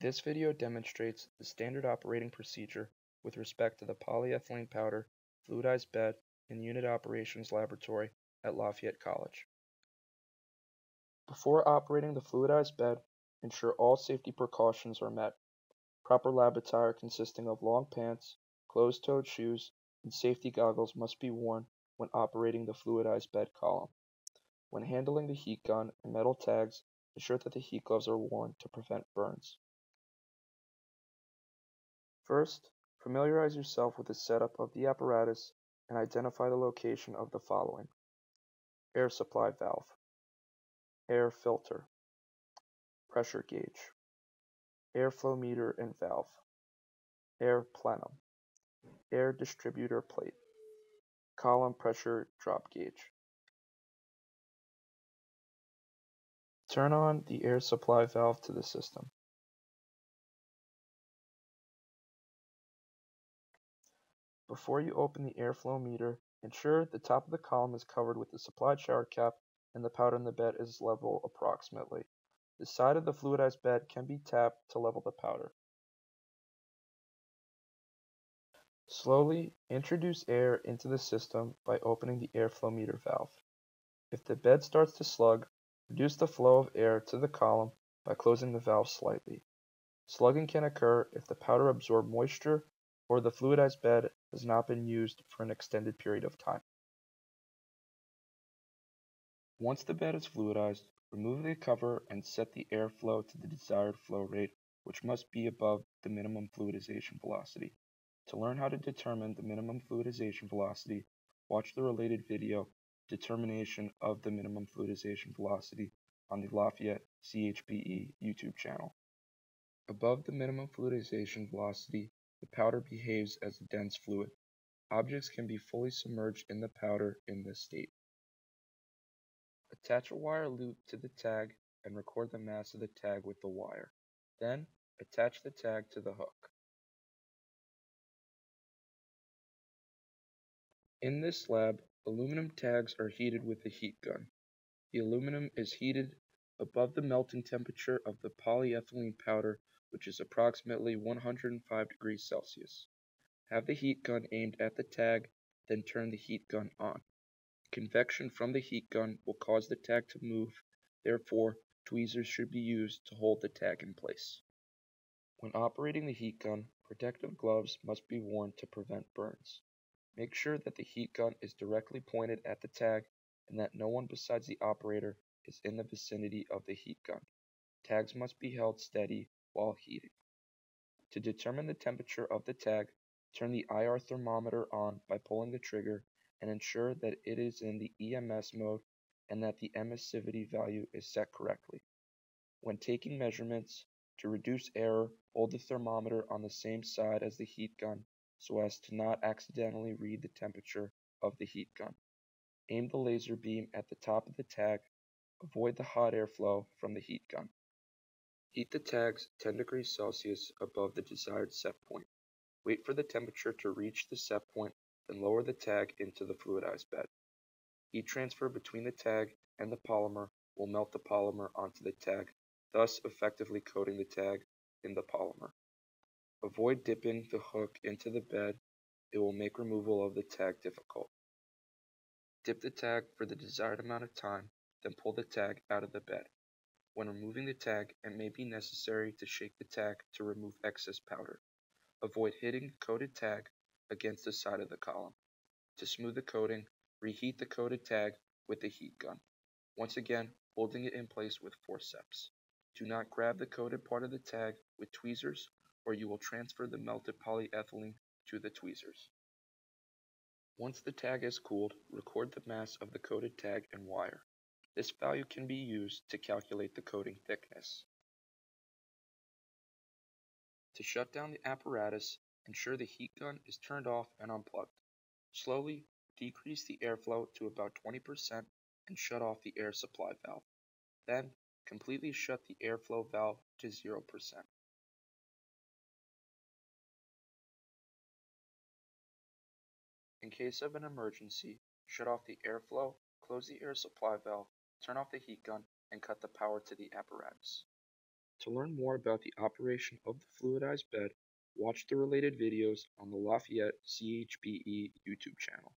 This video demonstrates the standard operating procedure with respect to the polyethylene powder fluidized bed in the Unit Operations Laboratory at Lafayette College. Before operating the fluidized bed, ensure all safety precautions are met. Proper lab attire consisting of long pants, closed-toed shoes, and safety goggles must be worn when operating the fluidized bed column. When handling the heat gun and metal tags, ensure that the heat gloves are worn to prevent burns. First, familiarize yourself with the setup of the apparatus and identify the location of the following. Air supply valve, air filter, pressure gauge, airflow meter and valve, air plenum, air distributor plate, column pressure drop gauge. Turn on the air supply valve to the system. Before you open the airflow meter, ensure the top of the column is covered with the supplied shower cap and the powder in the bed is level approximately. The side of the fluidized bed can be tapped to level the powder. Slowly introduce air into the system by opening the airflow meter valve. If the bed starts to slug, reduce the flow of air to the column by closing the valve slightly. Slugging can occur if the powder absorbed moisture or the fluidized bed has not been used for an extended period of time. Once the bed is fluidized, remove the cover and set the airflow to the desired flow rate, which must be above the minimum fluidization velocity. To learn how to determine the minimum fluidization velocity, watch the related video, Determination of the Minimum Fluidization Velocity, on the Lafayette CHBE YouTube channel. Above the minimum fluidization velocity the powder behaves as a dense fluid. Objects can be fully submerged in the powder in this state. Attach a wire loop to the tag and record the mass of the tag with the wire. Then, attach the tag to the hook. In this lab, aluminum tags are heated with a heat gun. The aluminum is heated above the melting temperature of the polyethylene powder which is approximately 105 degrees Celsius. Have the heat gun aimed at the tag, then turn the heat gun on. Convection from the heat gun will cause the tag to move, therefore tweezers should be used to hold the tag in place. When operating the heat gun, protective gloves must be worn to prevent burns. Make sure that the heat gun is directly pointed at the tag and that no one besides the operator is in the vicinity of the heat gun. Tags must be held steady while heating. To determine the temperature of the tag, turn the IR thermometer on by pulling the trigger and ensure that it is in the EMS mode and that the emissivity value is set correctly. When taking measurements, to reduce error, hold the thermometer on the same side as the heat gun so as to not accidentally read the temperature of the heat gun. Aim the laser beam at the top of the tag. Avoid the hot air flow from the heat gun. Heat the tags 10 degrees Celsius above the desired set point. Wait for the temperature to reach the set point, then lower the tag into the fluidized bed. Heat transfer between the tag and the polymer will melt the polymer onto the tag, thus effectively coating the tag in the polymer. Avoid dipping the hook into the bed, it will make removal of the tag difficult. Dip the tag for the desired amount of time, then pull the tag out of the bed. When removing the tag, it may be necessary to shake the tag to remove excess powder. Avoid hitting the coated tag against the side of the column. To smooth the coating, reheat the coated tag with the heat gun, once again holding it in place with forceps. Do not grab the coated part of the tag with tweezers or you will transfer the melted polyethylene to the tweezers. Once the tag is cooled, record the mass of the coated tag and wire. This value can be used to calculate the coating thickness. To shut down the apparatus, ensure the heat gun is turned off and unplugged. Slowly decrease the airflow to about 20% and shut off the air supply valve. Then, completely shut the airflow valve to 0%. In case of an emergency, shut off the airflow, close the air supply valve, turn off the heat gun, and cut the power to the apparatus. To learn more about the operation of the fluidized bed, watch the related videos on the Lafayette CHBE YouTube channel.